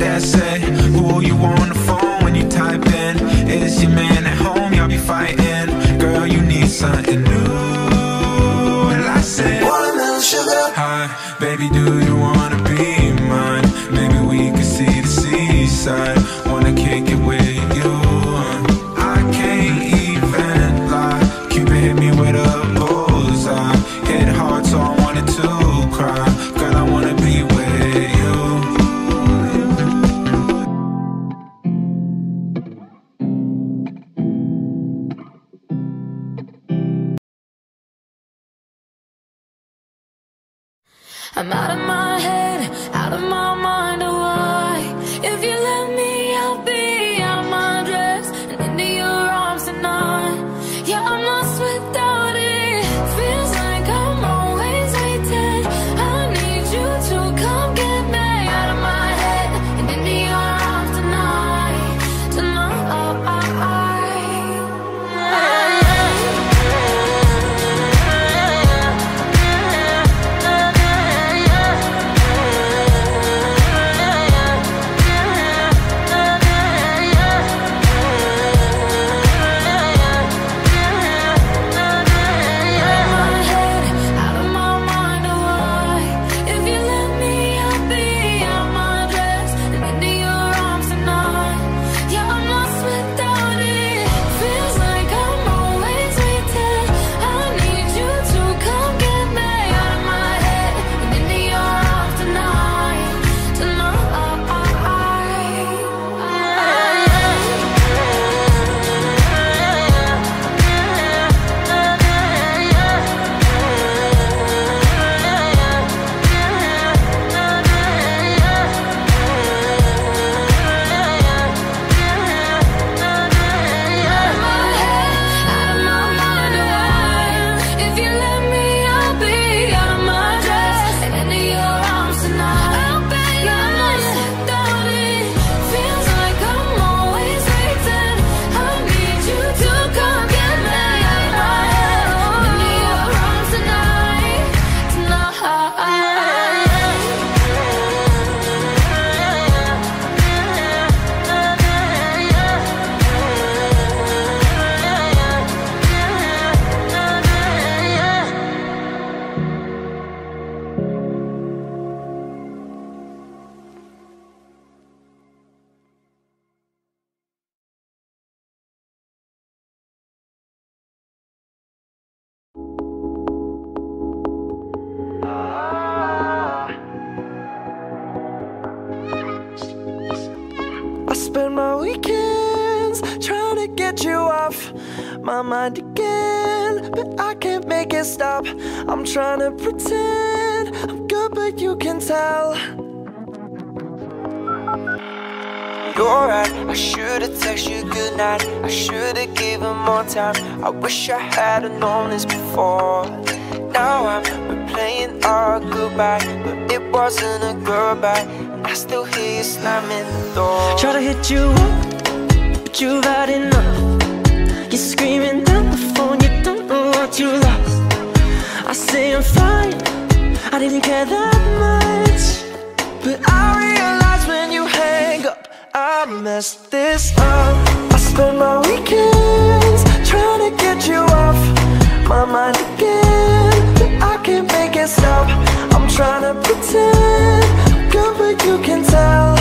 that said Who you on the phone when you type in? Is your man at home? Y'all be fighting Girl, you need something new Well, I said Watermelon sugar Hi, baby, do you wanna my mind again, but I can't make it stop. I'm trying to pretend I'm good, but you can tell. You're right, I should've texted you goodnight. I should've given more time. I wish I had've known this before. Now I'm replaying our goodbye, but it wasn't a goodbye. I still hear you slamming the door. Try to hit you up, but you've had enough. Screaming down the phone, you don't know what you lost. I say I'm fine, I didn't care that much. But I realize when you hang up, I messed this up. I spend my weekends trying to get you off my mind again, but I can't make it stop. I'm trying to pretend good, but you can tell.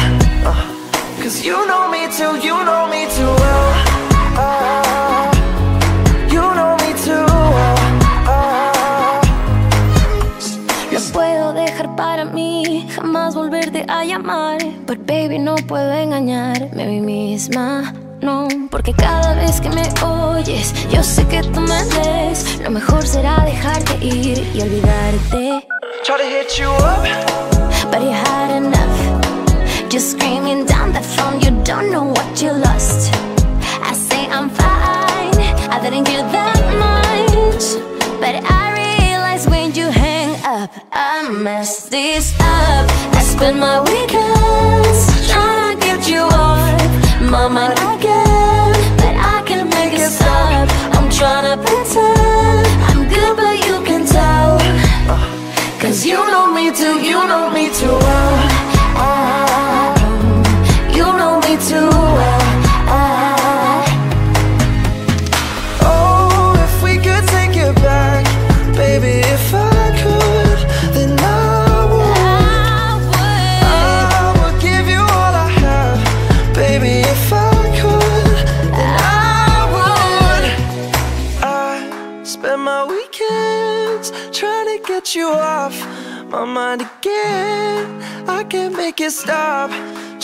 Uh, Cause you know me too, you know me too well. Baby, no puedo engañarme a mí misma. No, porque cada vez que me oyes, yo sé que tú me ves. Lo mejor será dejarte ir y olvidarte. try to hit you up. But you had enough. Just screaming down the phone, you don't know what you lost. I say I'm fine, I didn't care that much. But I realize when you hang up, I messed this up. I spend my weekends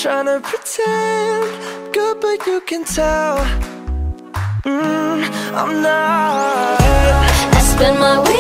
Trying to pretend good, but you can tell. Mm, I'm not. I spend my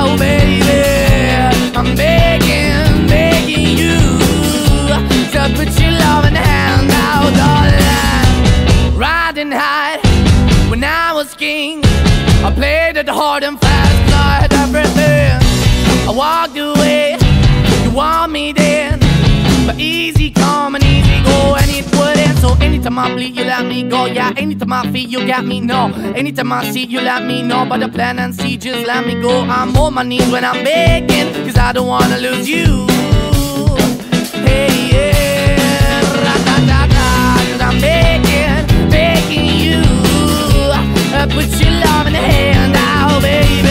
out, baby. I'm begging, begging you to put your loving hand out, darling. Riding high when I was king, I played it hard and fast, everything. I walked away, you want me easy come So anytime I bleed, you let me go. Yeah, anytime I feel, you got me. No, anytime I see, you let me know. But the plan and see, just let me go. I'm on my knees when I'm begging, cause I don't wanna lose you. Hey, yeah, ra-da-da-da, cause I'm begging, begging you. Uh, put your love in the hand out, baby.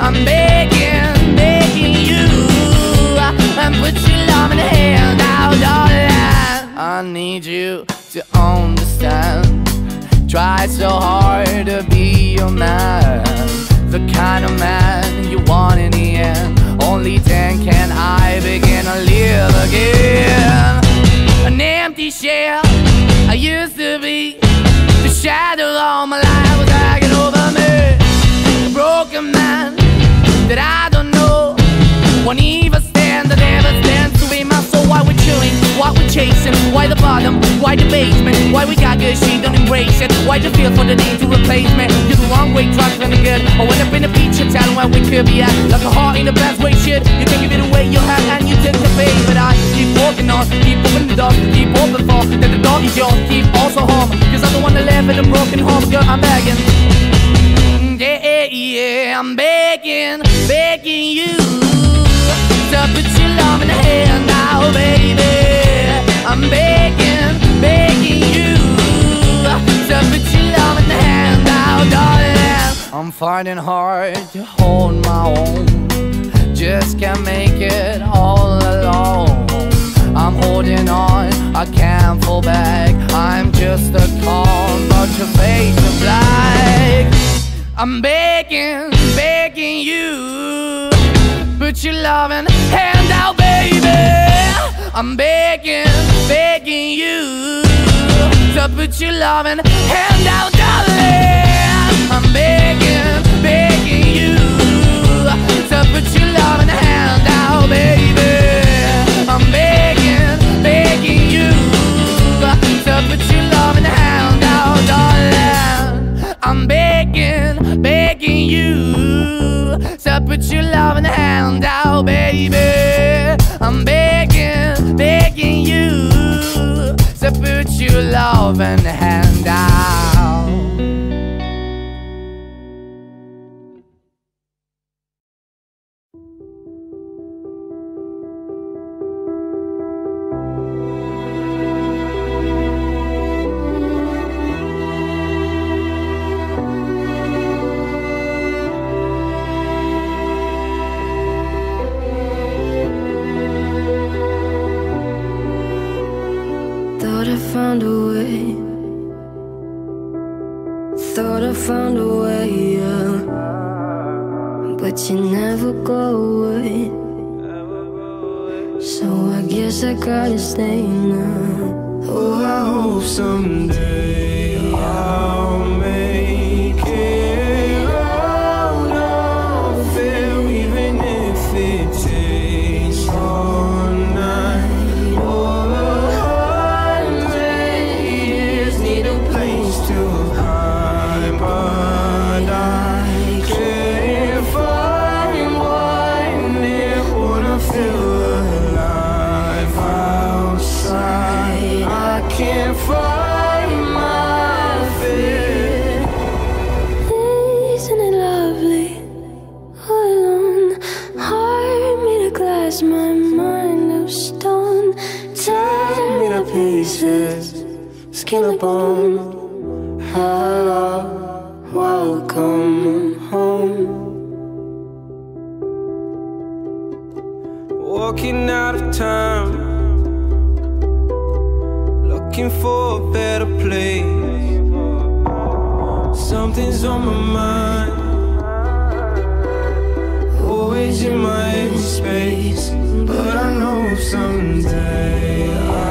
I'm begging, begging you. And put your love in the hand. I need you to understand. Try so hard to be your man, the kind of man you want in the end. Only then can I begin to live again. An empty shell I used to be. The shadow all my life was dragging over me. A broken man that I don't know. Won't even stand, that never stands what we're chasing? Why the bottom? Why the basement? Why we got good, she don't embrace it? Why the feel for the need to replace me? You're the wrong way, trying to good. I went up in the feature town where we could be at. Like a heart in the best way, shit. You can give it away, you have, and you take the bait. But I keep walking on, keep opening the door, keep open for. That the dog is yours, keep also home. Cause I'm the one that live in a broken home, girl, I'm begging. Yeah, yeah, I'm begging, begging you to put your love in the hand now, baby. Finding hard to hold my own. Just can't make it all alone. I'm holding on, I can't fall back. I'm just a call, but your face is black. I'm begging, begging you. Put your loving hand out, baby. I'm begging, begging you. To put your loving hand out, darling. I'm begging, begging you. To put your loving hand out, baby. I'm begging, begging you. To put your loving hand out, darling. I'm begging, begging you. To put your loving hand out, baby. Something's on my mind, always in my empty space. But I know someday I'll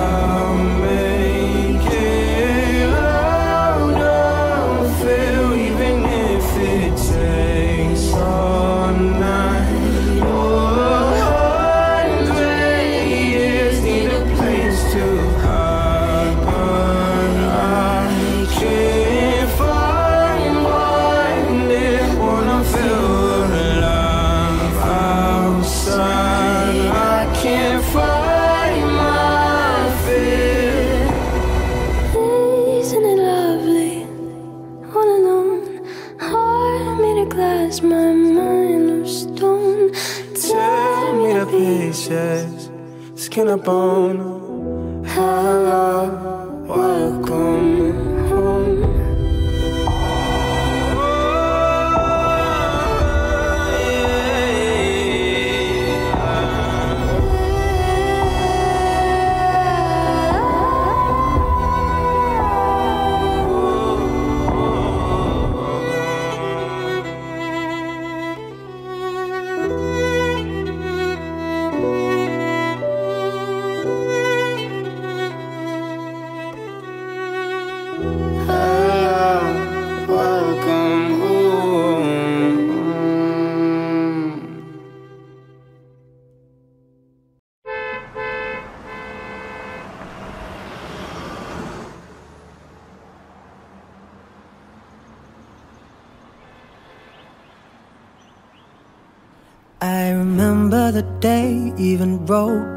skin and bone.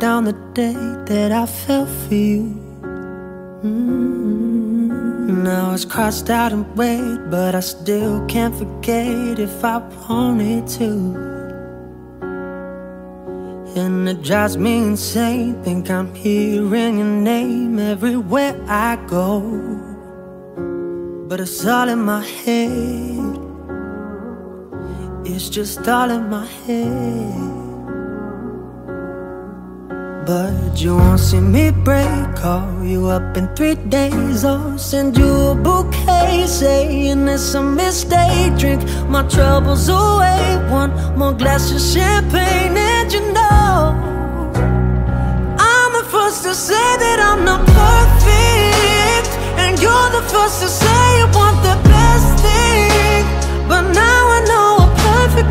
Down the day that I fell for you. Mm-hmm. Now it's crossed out and red, but I still can't forget if I wanted to. And it drives me insane. Think I'm hearing your name everywhere I go. But it's all in my head. It's just all in my head. But you won't see me break. Call you up in three days or send you a bouquet saying it's a mistake. Drink my troubles away. One more glass of champagne, and you know I'm the first to say that I'm not perfect, and you're the first to say you want the best thing. But now I know a perfect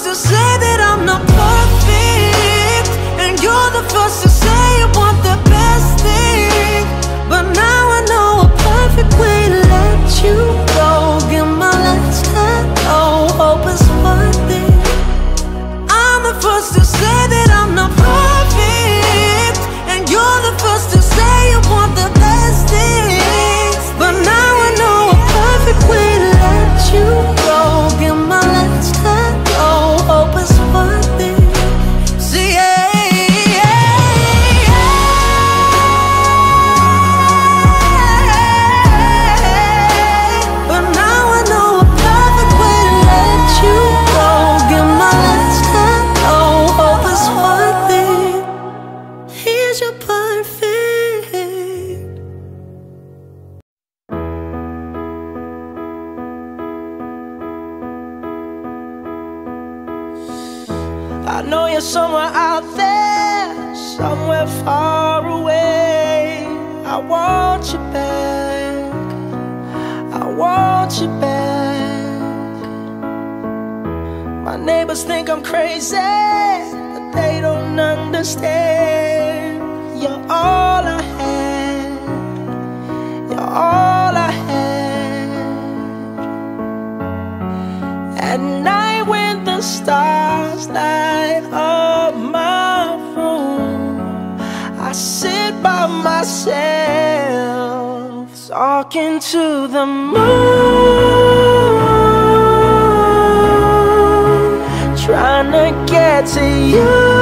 to say that I'm not perfect, and you're the first to say you want the best thing. But now I know a perfect way to let you go. Give my last hello, oh, hope it's worth it. I'm the first to say that I'm not stars light up my room, I sit by myself talking to the moon, trying to get to you.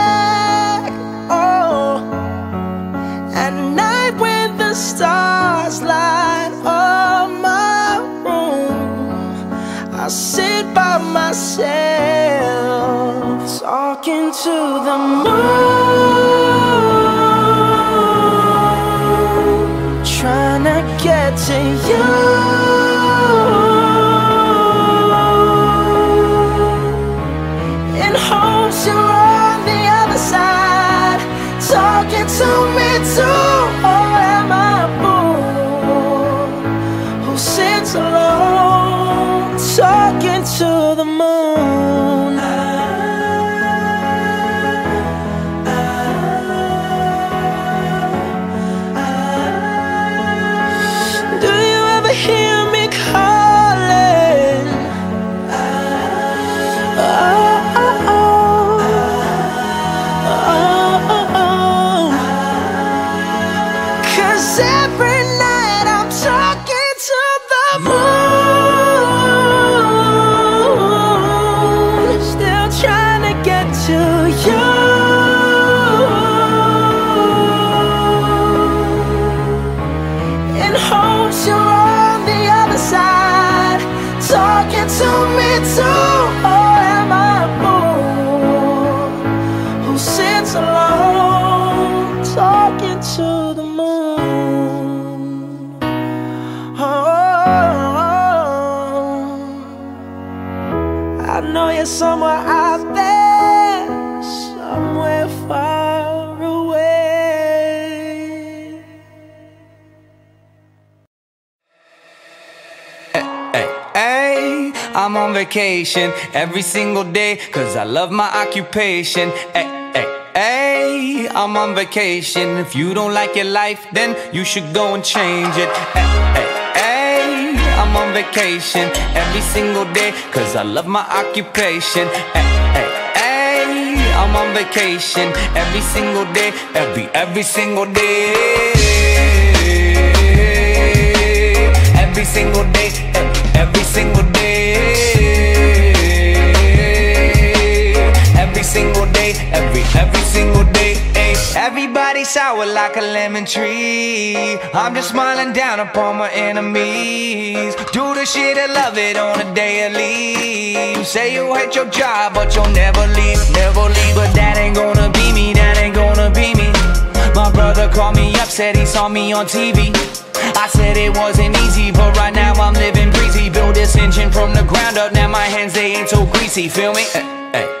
By myself. Talking to the moon, trying to get to you. In hopes you're on the other side, talking to me out there, somewhere far away. Hey, hey, hey, I'm on vacation every single day cause I love my occupation. Hey, hey, I'm on vacation. If you don't like your life, then you should go and change it. Hey, I'm on vacation every single day cause I love my occupation. Hey, hey, hey, I'm on vacation every single day, every, every single day every single day, every single day, every single day, every every single day. Everybody sour like a lemon tree. I'm just smiling down upon my enemies. Do the shit I love it on a daily. Say you hate your job, but you'll never leave, never leave. But that ain't gonna be me, that ain't gonna be me. My brother called me up, said he saw me on TV. I said it wasn't easy, but right now I'm living breezy. Build this engine from the ground up, now my hands they ain't so greasy, feel me? Hey, hey,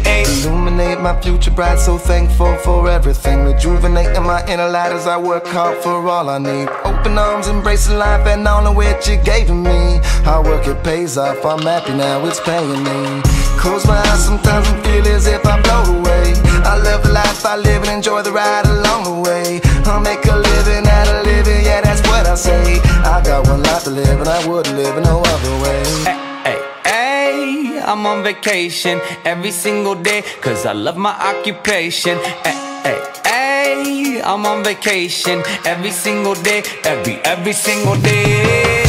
Illuminate my future bright, so thankful for everything. Rejuvenating my inner light as I work hard for all I need. Open arms, embracing life and all of which you gave me. Hard work, it pays off. I'm happy now, it's paying me. Close my eyes sometimes and feel as if I float away. I love the life I live and enjoy the ride along the way. I'll make a living out of living, yeah, that's what I say. I got one life to live and I wouldn't live in no other way. I'm on vacation every single day cause I love my occupation. Hey, hey, hey, I'm on vacation every single day, every, every single day.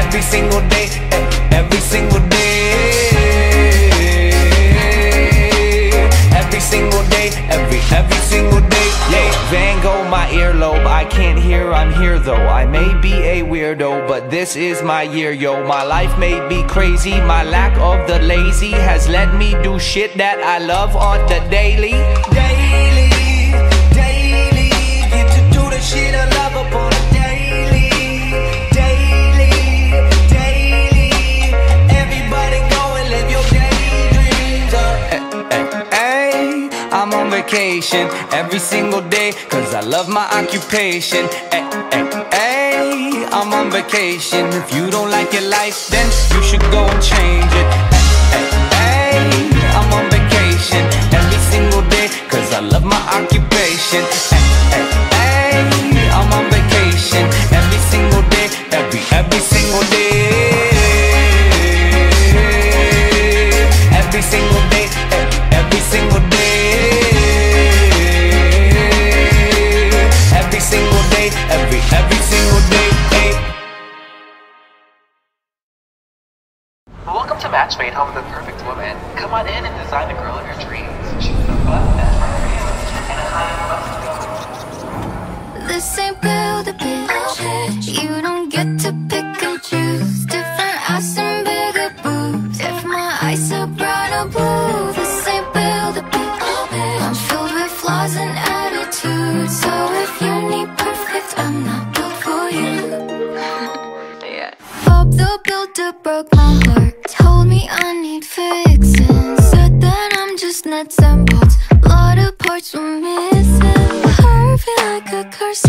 Every single day, every single day. Single day, every, every single day. Yeah, Van Gogh, my earlobe. I can't hear, I'm here though. I may be a weirdo, but this is my year, yo. My life may be crazy. My lack of the lazy has let me do shit that I love on the. Daily, daily. Vacation every single day cause I love my occupation. Hey, hey, hey, I'm on vacation. If you don't like your life, then you should go and change it. Hey, hey, hey, I'm on vacation every single day cause I love my occupation. Hey, hey, hey, I'm on vacation every single day, every, every single day. Welcome to Matchmade, home of the perfect woman. Come on in and design the girl of your dreams. She's the fun, that's margaritas, and a high-end bus This ain't build a bitch. You don't get to pick and choose. Different ass and bigger boobs. If my eyes are brown or blue, this ain't build a bitch. I'm filled with flaws and attitudes. So if you need perfect, I'm not built for you. Bob the Builder broke my heart. Told me I need fixing. Said that I'm just nuts and bolts. Lot of parts were missing. Harvey like a cursive